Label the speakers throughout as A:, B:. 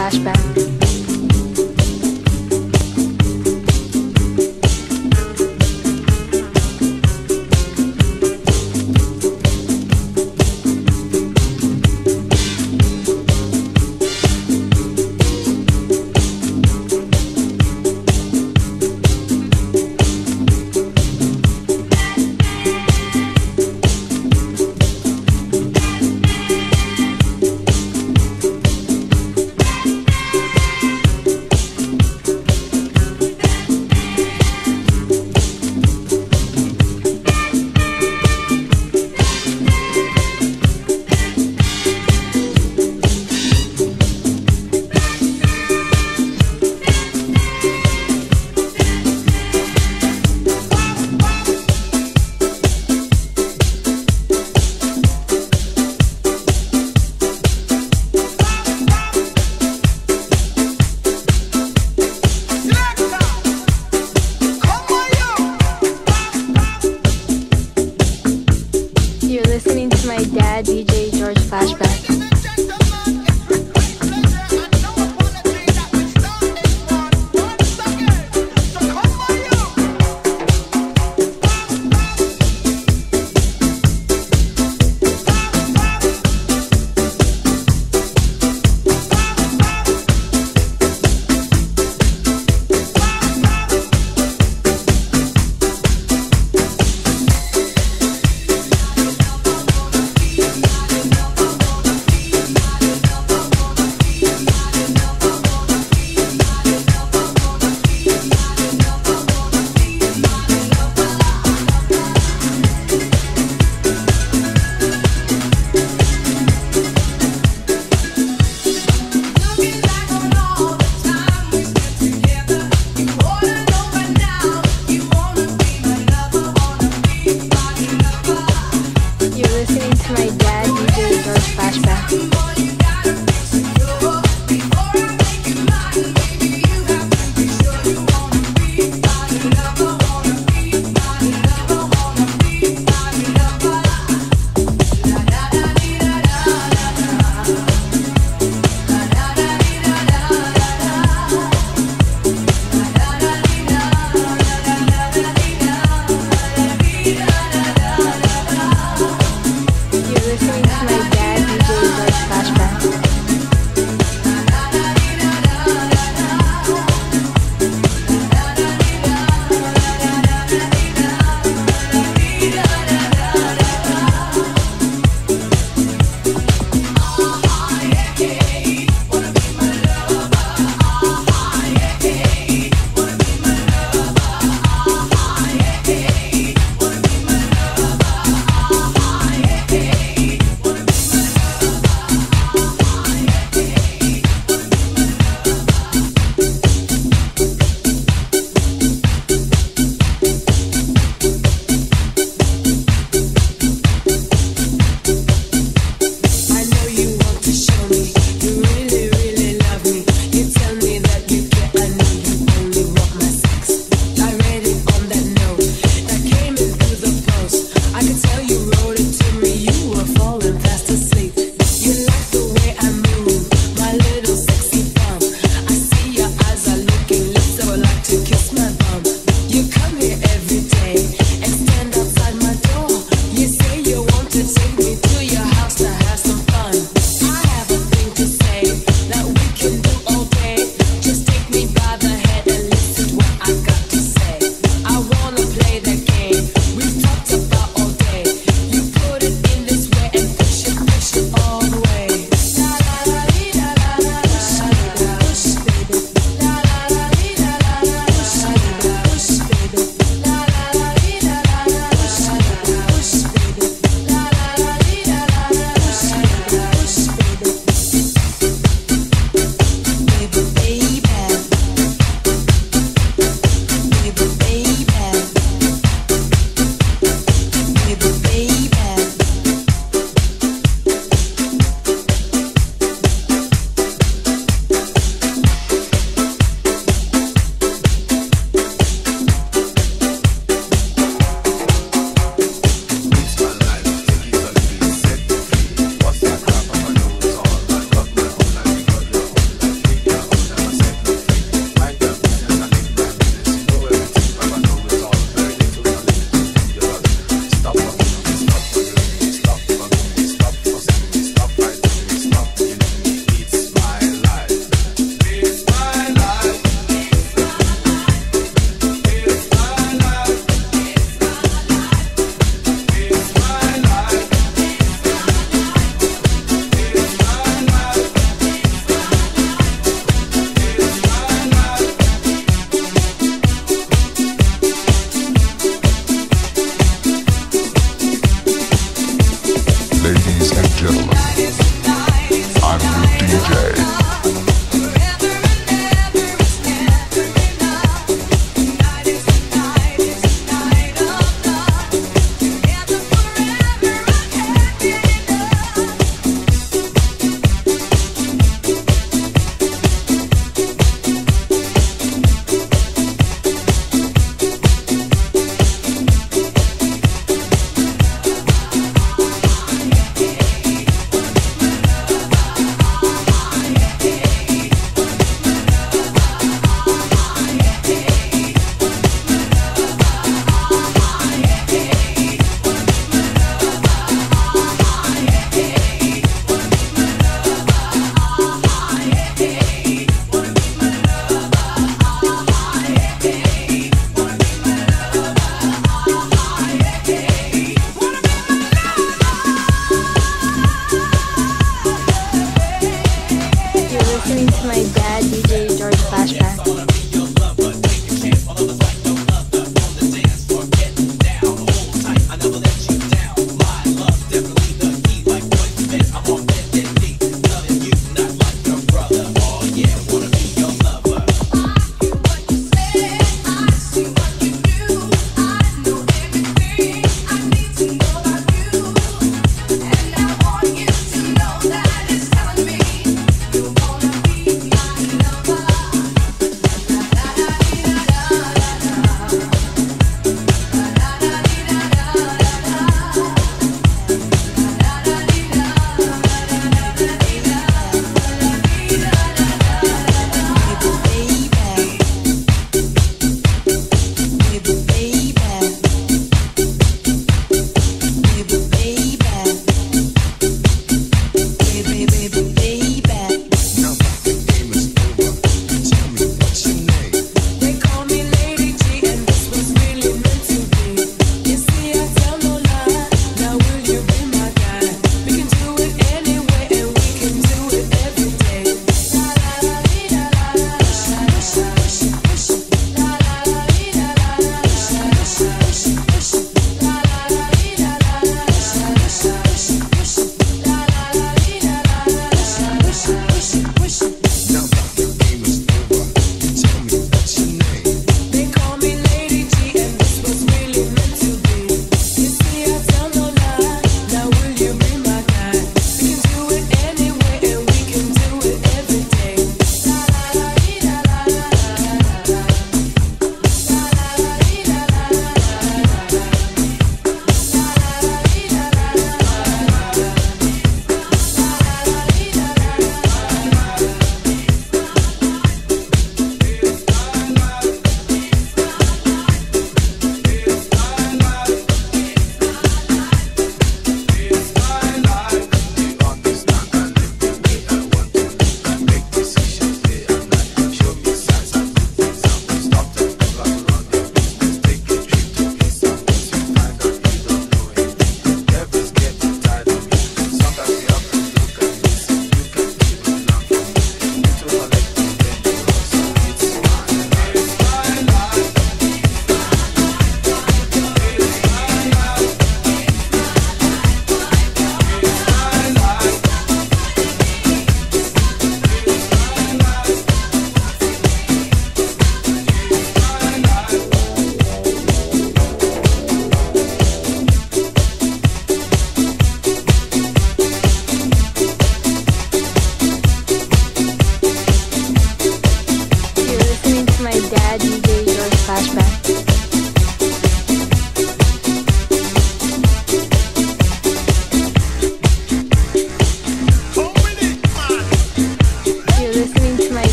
A: Flashback.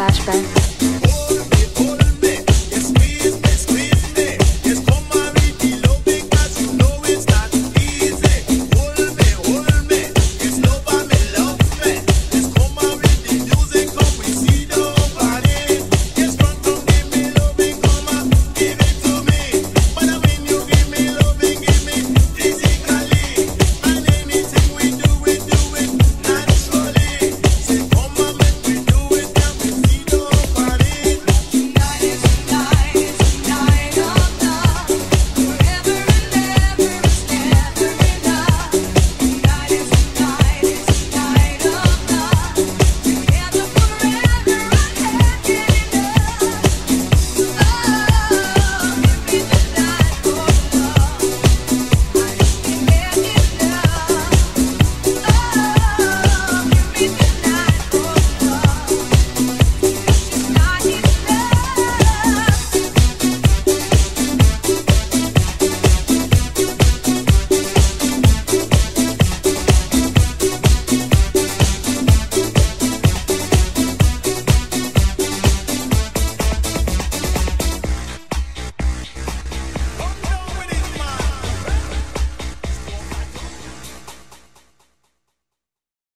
A: flashback.